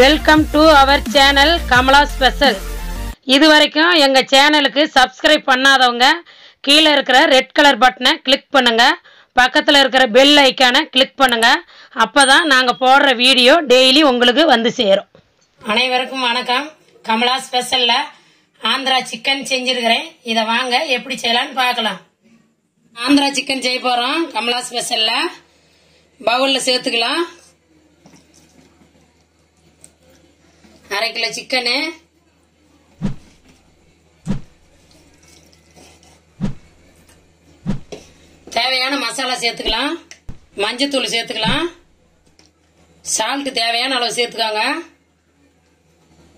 Welcome to our channel Kamala special இது வரைக்கும் எங்கள் சேனலுக்கு சப்ஸ்கிரைப் பண்ணாதவங்க கீழே இருக்கிற ரெட் கலர் பட்டனை கிளிக் பண்ணுங்கள் பக்கத்தில் இருக்கிற பெல் ஐக்கானை கிளிக் பண்ணுங்க. அப்போ தான் நாங்கள் போடுற வீடியோ டெய்லி உங்களுக்கு வந்து சேரும். அனைவருக்கும் வணக்கம். கமலா ஸ்பெஷலில் ஆந்திரா சிக்கன் செஞ்சுருக்கிறேன். இதை வாங்க எப்படி செய்யலாம்னு பார்க்கலாம். ஆந்திரா சிக்கன் செய்ய போகிறோம் கமலா ஸ்பெஷலில் பவுலில் சேர்த்துக்கலாம். அரை கிலோ சிக்கனு. தேவையான மசாலா சேர்த்துக்கலாம். மஞ்சத்தூள் சேர்த்துக்கலாம். சால்ட்டு தேவையான அளவு சேர்த்துக்கோங்க.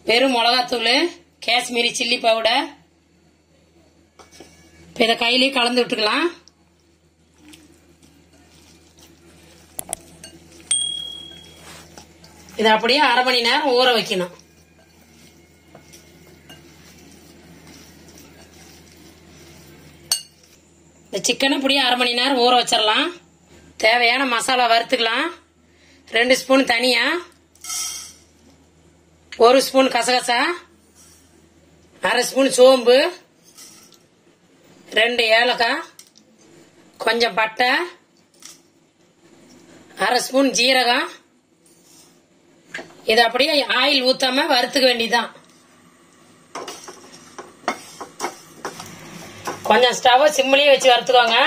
வெறும் மிளகாத்தூள் காஷ்மீரி சில்லி பவுடர் இப்போ இதை கையிலேயே கலந்து விட்டுக்கலாம். இதை அப்படியே அரை மணி நேரம் ஊற வைக்கணும். இந்த சிக்கனை இப்படியே அரை மணி நேரம் ஊற வச்சிடலாம் தேவையான மசாலா வறுத்துக்கலாம். ரெண்டு ஸ்பூன் தனியா. ஒரு ஸ்பூன் கசகசா. அரை ஸ்பூன் சோம்பு. ரெண்டு ஏலக்காய். கொஞ்சம் பட்டை. அரை ஸ்பூன் ஜீரகம். இதை அப்படியே ஆயில் ஊத்தாம வறுத்துக்க வேண்டியதுதான். கொஞ்சம் ஸ்டவ் சிம்மிலேயே வச்சு வறுத்துக்கோங்க.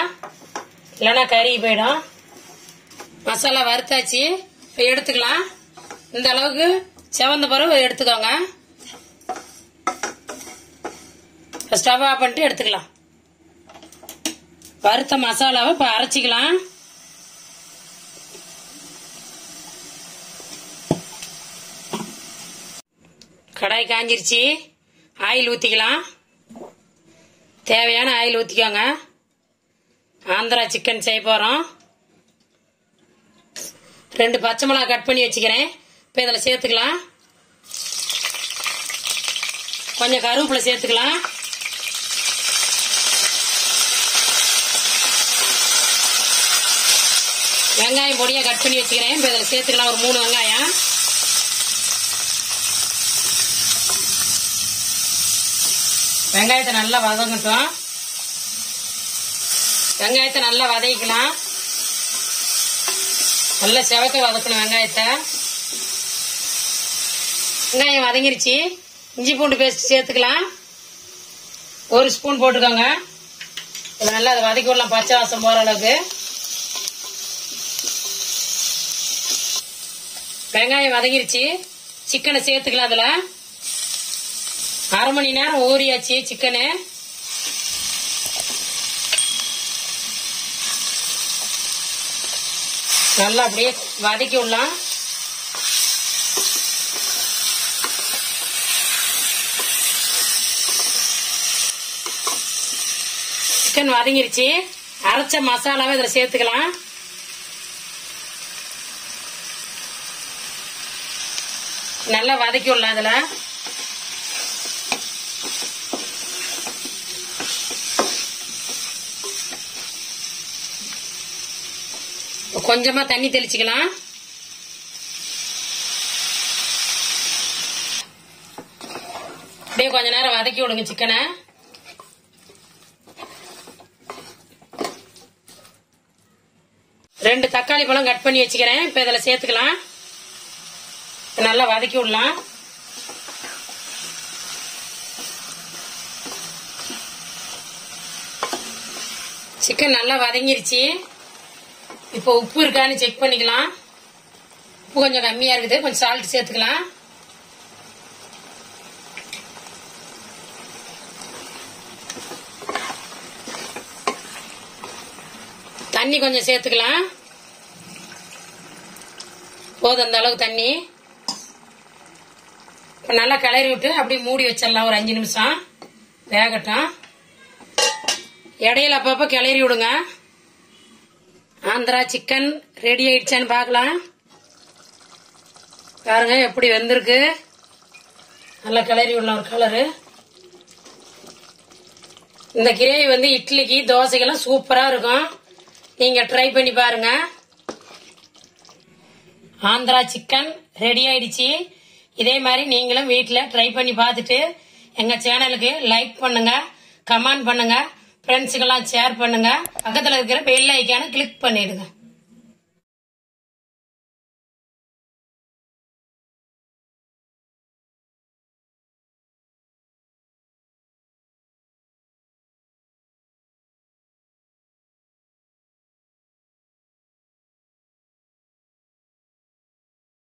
இல்லைன்னா கறி போயிடும். மசாலா வறுத்தாச்சு. இப்போ எடுத்துக்கலாம். இந்த அளவுக்கு செவந்த பிறகு எடுத்துக்கோங்க. ஸ்டவ் ஆஃப் பண்ணிட்டு எடுத்துக்கலாம். வறுத்த மசாலாவை இப்போ அரைச்சிக்கலாம். கடாய் காஞ்சிருச்சு. ஆயில் ஊற்றிக்கலாம் தேவையான ஆயில் ஊற்றிக்கோங்க ஆந்திரா சிக்கன் செய்ய போகிறோம் ரெண்டு பச்சை மிளகா கட் பண்ணி வச்சுக்கிறேன். இப்போ இதில் சேர்த்துக்கலாம். கொஞ்சம் கருவேப்பிலை சேர்த்துக்கலாம். வெங்காயம் பொடியாக கட் பண்ணி வச்சுக்கிறேன். இப்போ இதில் சேர்த்துக்கலாம். ஒரு மூணு வெங்காயம். வெங்காயத்தை நல்லா வதங்கட்டும். வெங்காயத்தை நல்லா வதக்கிக்கலாம். நல்லா செவக்க வதக்கணும் வெங்காயத்தை. வெங்காயம் வதங்கிருச்சு. இஞ்சி பூண்டு பேஸ்ட் சேர்த்துக்கலாம். ஒரு ஸ்பூன் போட்டுக்கோங்க. இதை நல்லா அதை வதக்கி விடலாம் பச்சை வாசம் போகிற அளவுக்கு. வெங்காயம் வதங்கிருச்சு. சிக்கனை சேர்த்துக்கலாம் அதில். அரை மணி நேரம் ஊறியாச்சு சிக்கனு நல்லா அப்படியே வதக்கி விடலாம். சிக்கன் வதங்கிருச்சு. அரைச்ச மசாலாவை இதில் சேர்த்துக்கலாம். நல்லா வதக்கி விடலாம் அதில் கொஞ்சமா தண்ணி தெளிச்சுக்கலாம். அப்படியே கொஞ்ச நேரம் வதக்கி விடுங்க சிக்கனை. ரெண்டு தக்காளி பழம் கட் பண்ணி வச்சுக்கிறேன். இப்ப இதுல சேர்த்துக்கலாம். நல்லா வதக்கி விடலாம். சிக்கன் நல்லா வதங்கிருச்சு. இப்போ உப்பு இருக்கான்னு செக் பண்ணிக்கலாம். உப்பு கொஞ்சம் கம்மியா இருக்குது. கொஞ்சம் சால்ட் சேர்த்துக்கலாம். தண்ணி கொஞ்சம் சேர்த்துக்கலாம். போதும் அந்த அளவுக்கு தண்ணி. இப்போ நல்லா கிளறி விட்டு அப்படியே மூடி வச்சிடலாம். ஒரு அஞ்சு நிமிஷம். வேகட்டும். இடையில அப்பப்போ கிளறி விடுங்க. ஆந்திரா சிக்கன் ரெடி ஆயிடுச்சான்னு பார்க்கலாம். பாருங்க எப்படி வந்திருக்கு. நல்லா கிளறி உள்ள ஒரு கலரு இந்த கிரேவி வந்து இட்லிக்கு தோசைக்கெல்லாம் சூப்பரா இருக்கும். நீங்க ட்ரை பண்ணி பாருங்க. ஆந்திரா சிக்கன் ரெடி ஆயிடுச்சு. இதே மாதிரி நீங்களும் வீட்டில் ட்ரை பண்ணி பார்த்துட்டு எங்கள் சேனலுக்கு லைக் பண்ணுங்க கமெண்ட் பண்ணுங்க. ஃப்ரெண்ட்ஸுக்கெல்லாம் ஷேர் பண்ணுங்க. பக்கத்தில் இருக்கிற பெல் ஐக்கான கிளிக் பண்ணிடுங்க.